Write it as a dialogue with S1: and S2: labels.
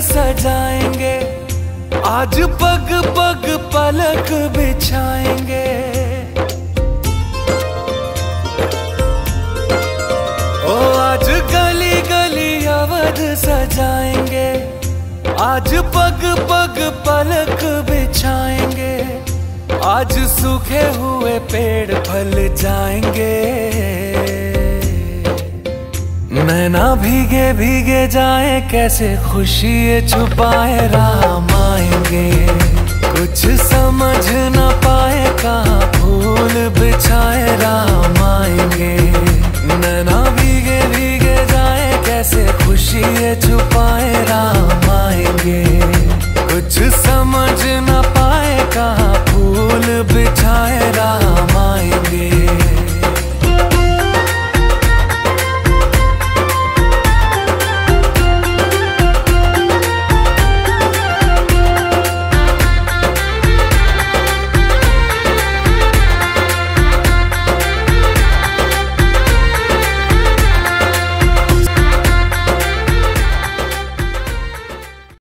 S1: सजाएँगे। आज पग पग पलक बिछाएँगे। ओ, आज गली गली अवध सजाएँगे। आज पग पग पलक बिछाएँगे। आज सूखे हुए पेड़ फल जाएँगे। नैना भीगे भीगे जाए, कैसे खुशी छुपाए राम आएँगे कुछ समझ ना पाए, कहा फूल बिछाए राम आएँगे नैना भीगे भीगे जाए, कैसे खुशी छुपाए राम आएँगे